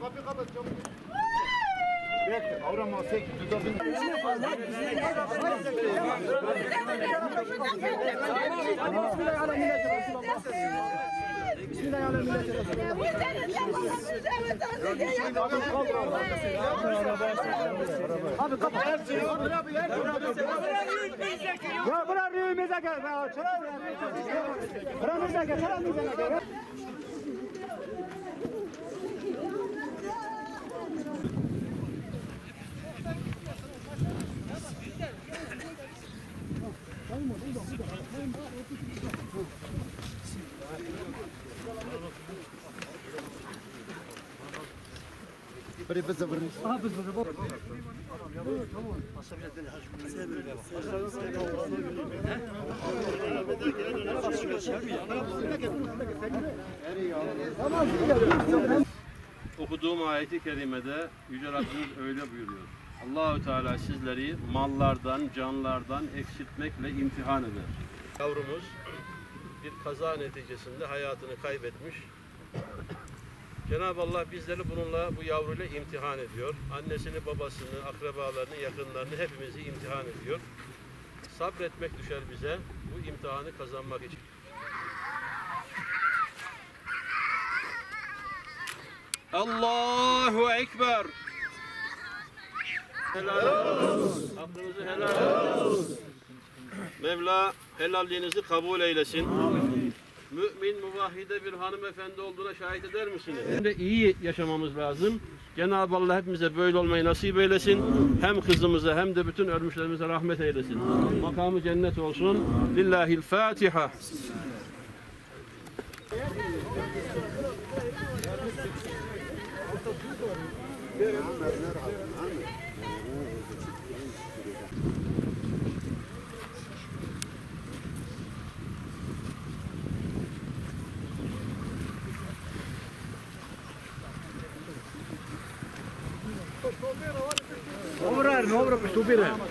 Kapıyı kapat çabuk. Bekle, avrama sek, düzeltin. Abi kapat. Her şeyi abi, abi, her şeyi. Ya bırak rüyümüze gel. Çıra bırak. Sıramıza gel, sıramıza gel. Okuduğum ayeti kerimede Yüce Rabbimiz öyle buyuruyor. Allahü Teala sizleri mallardan, canlardan eksiltmekle imtihan eder. Yavrumuz bir kaza neticesinde hayatını kaybetmiş. Cenab-ı Allah bizleri bununla, bu yavruyla imtihan ediyor. Annesini, babasını, akrabalarını, yakınlarını hepimizi imtihan ediyor. Sabretmek düşer bize bu imtihanı kazanmak için. Allahu Ekber. Helal olsun. Hakkınızı helal olsun. Mevla helalliğinizi kabul eylesin. Mümin, muvahhide bir hanımefendi olduğuna şahit eder misiniz? Şimdi iyi yaşamamız lazım. Cenab-ı Allah hepimize böyle olmayı nasip eylesin. Hem kızımıza hem de bütün ölmüşlerimize rahmet eylesin. Makamı cennet olsun. Lillahil Fatiha. Obrar, Dobro, dobro, ovo pristupiramo.